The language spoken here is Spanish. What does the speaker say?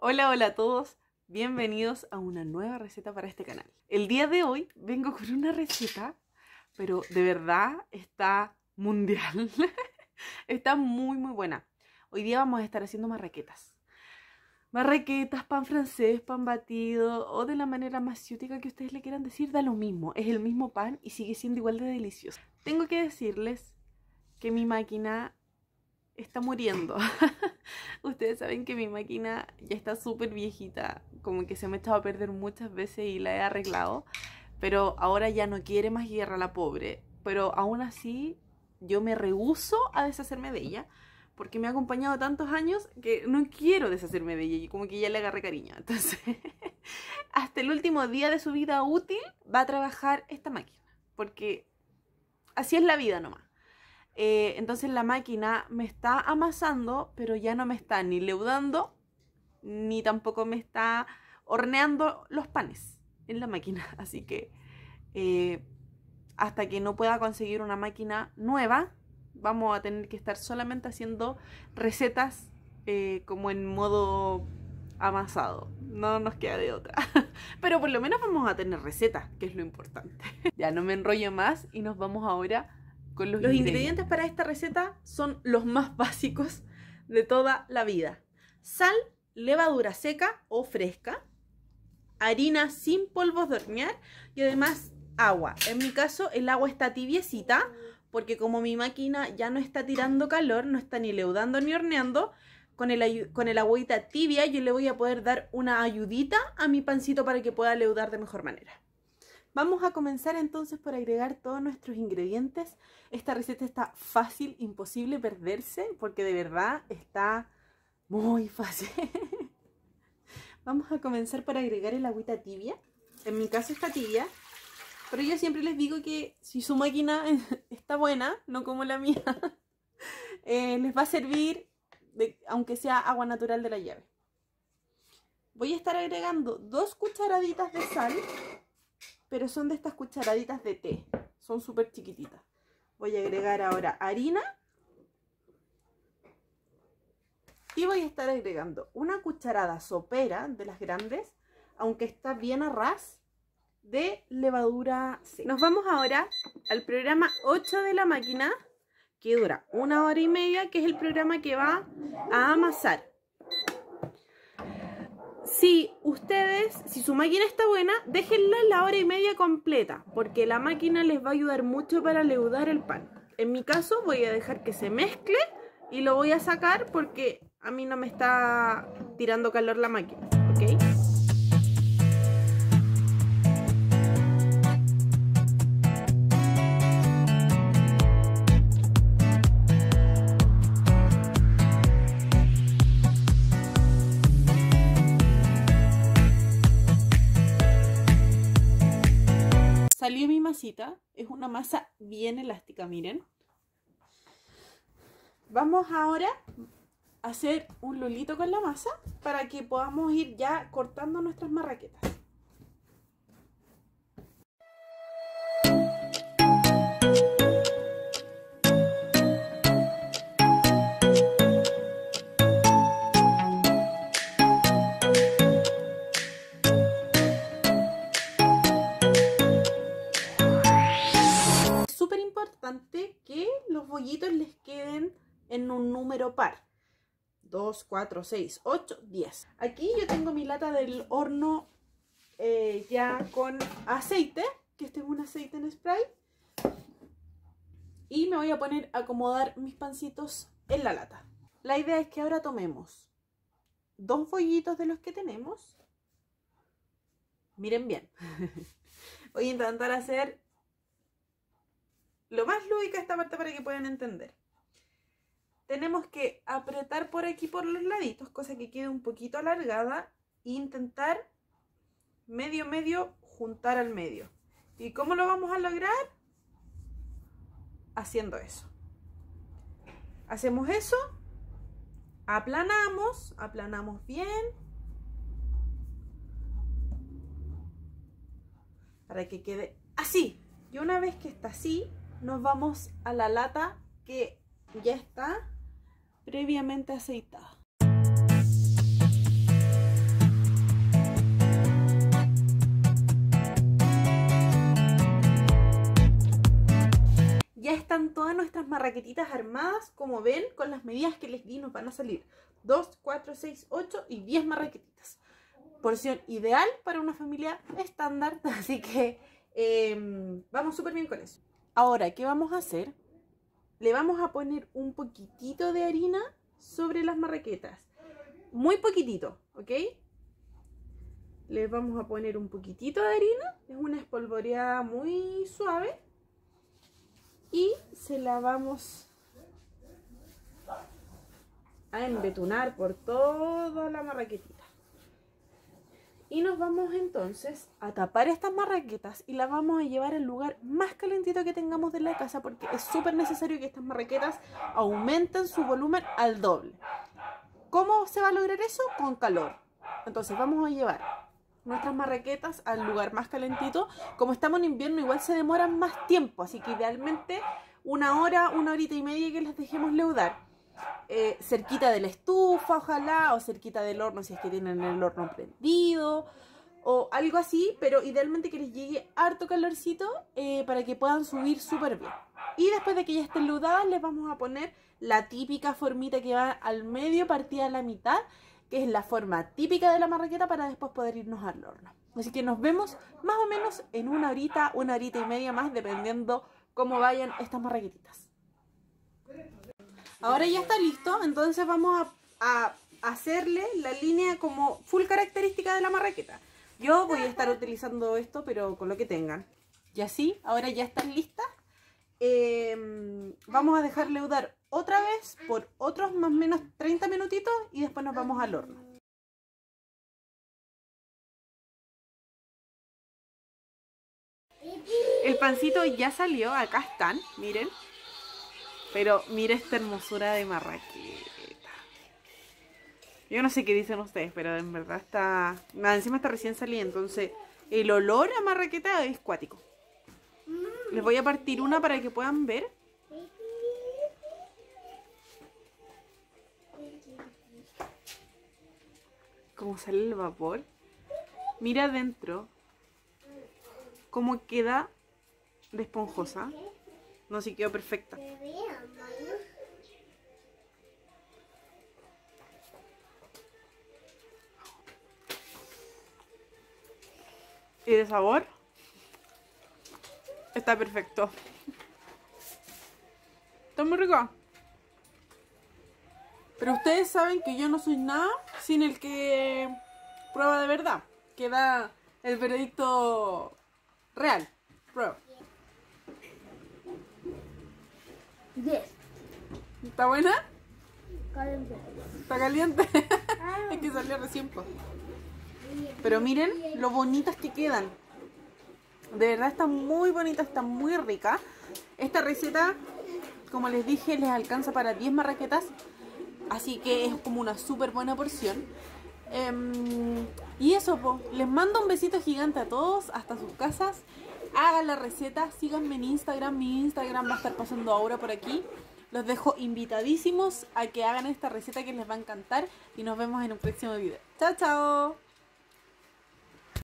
Hola, hola a todos. Bienvenidos a una nueva receta para este canal. El día de hoy vengo con una receta, pero de verdad está mundial. está muy, muy buena. Hoy día vamos a estar haciendo marraquetas. Marraquetas, pan francés, pan batido o de la manera más ciútica que ustedes le quieran decir, da lo mismo. Es el mismo pan y sigue siendo igual de delicioso. Tengo que decirles que mi máquina está muriendo. Ustedes saben que mi máquina ya está súper viejita, como que se me ha echado a perder muchas veces y la he arreglado, pero ahora ya no quiere más guerra la pobre. Pero aún así yo me rehuso a deshacerme de ella, porque me ha acompañado tantos años que no quiero deshacerme de ella y como que ya le agarré cariño. Entonces, hasta el último día de su vida útil va a trabajar esta máquina, porque así es la vida nomás. Eh, entonces la máquina me está amasando, pero ya no me está ni leudando, ni tampoco me está horneando los panes en la máquina. Así que eh, hasta que no pueda conseguir una máquina nueva, vamos a tener que estar solamente haciendo recetas eh, como en modo amasado. No nos queda de otra. Pero por lo menos vamos a tener recetas, que es lo importante. ya no me enrollo más y nos vamos ahora los, ingredientes. para esta receta son los más básicos de toda la vida. Sal, levadura seca o fresca, harina sin polvos de hornear y además agua. En mi caso el agua está tibiecita porque como mi máquina ya no está tirando calor, no está ni leudando ni horneando, con el, con el agüita tibia yo le voy a poder dar una ayudita a mi pancito para que pueda leudar de mejor manera. Vamos a comenzar entonces por agregar todos nuestros ingredientes. Esta receta está fácil, imposible perderse, porque de verdad está muy fácil. Vamos a comenzar por agregar el agüita tibia. En mi caso está tibia, pero yo siempre les digo que si su máquina está buena, no como la mía, eh, les va a servir, aunque sea agua natural de la llave. Voy a estar agregando dos cucharaditas de sal pero son de estas cucharaditas de té. Son súper chiquititas. Voy a agregar ahora harina. Y voy a estar agregando una cucharada sopera de las grandes, aunque está bien a ras, de levadura Nos vamos ahora al programa 8 de la máquina, que dura una hora y media, que es el programa que va a amasar. Si ustedes, si su máquina está buena, déjenla la hora y media completa, porque la máquina les va a ayudar mucho para leudar el pan. En mi caso voy a dejar que se mezcle y lo voy a sacar porque a mí no me está tirando calor la máquina, mi masita. Es una masa bien elástica, miren. Vamos ahora a hacer un lolito con la masa para que podamos ir ya cortando nuestras marraquetas. Un número par. 2, 4, 6, 8, 10. Aquí yo tengo mi lata del horno eh, ya con aceite, que este es un aceite en spray. Y me voy a poner a acomodar mis pancitos en la lata. La idea es que ahora tomemos dos bollitos de los que tenemos. Miren bien. voy a intentar hacer lo más lúdica esta parte para que puedan entender. Tenemos que apretar por aquí por los laditos, cosa que quede un poquito alargada, e intentar medio medio juntar al medio. ¿Y cómo lo vamos a lograr? Haciendo eso. Hacemos eso, aplanamos, aplanamos bien. Para que quede así. Y una vez que está así, nos vamos a la lata que ya está previamente aceitada. Ya están todas nuestras marraquetitas armadas, como ven, con las medidas que les di nos van a salir 2, 4, 6, 8 y 10 marraquetitas. Porción ideal para una familia estándar, así que em, vamos súper bien con eso. Ahora, ¿qué vamos a hacer? Le vamos a poner un poquitito de harina sobre las marraquetas. Muy poquitito, ¿ok? Le vamos a poner un poquitito de harina. Es una espolvoreada muy suave y se la vamos a embetunar por toda la marraquetita. Y nos vamos entonces a tapar estas marraquetas y las vamos a llevar al lugar más calentito que tengamos de la casa porque es súper necesario que estas marraquetas aumenten su volumen al doble. ¿Cómo se va a lograr eso? Con calor. Entonces vamos a llevar nuestras marraquetas al lugar más calentito. Como estamos en invierno, igual se demoran más tiempo, así que idealmente una hora, una horita y media que las dejemos leudar. Eh, cerquita de la estufa, ojalá, o cerquita del horno si es que tienen el horno prendido, o algo así, pero idealmente que les llegue harto calorcito eh, para que puedan subir súper bien. Y después de que ya estén leudadas, les vamos a poner la típica formita que va al medio, partida a la mitad, que es la forma típica de la marraqueta para después poder irnos al horno. Así que nos vemos más o menos en una horita, una horita y media más, dependiendo cómo vayan estas marraquetitas. Ahora ya está listo, entonces vamos a, hacerle la línea como full característica de la marraqueta. Yo voy a estar utilizando esto, pero con lo que tengan. Y así, ahora ya están listas. Em, vamos a dejar leudar otra vez por otros más o menos 30 minutitos y después nos vamos al horno. El pancito ya salió, acá están, miren. Pero mira esta hermosura de marraqueta. Yo no sé qué dicen ustedes, pero en verdad está... Nada, encima está recién salida, entonces el olor a marraqueta es cuático. Les voy a partir una para que puedan ver. Cómo sale el vapor. Mira adentro cómo queda de esponjosa. No, sí quedó perfecta. Y de sabor está perfecto. Está muy rico. Pero ustedes saben que yo no soy nada sin el que prueba de verdad. Que da el veredicto real. Prueba. ¿Está buena? Caliente. ¿Está caliente? es que salió recién. Pero miren lo bonitas que quedan. De verdad está muy bonita, está muy rica. Esta receta, como les dije, les alcanza para 10 marraquetas. Así que es como una súper buena porción. Em, y eso, les mando un besito gigante a todos, hasta sus casas hagan la receta, síganme en Instagram, mi Instagram va a estar pasando ahora por aquí. Los dejo invitadísimos a que hagan esta receta que les va a encantar y nos vemos en un próximo video. ¡Chao, chao!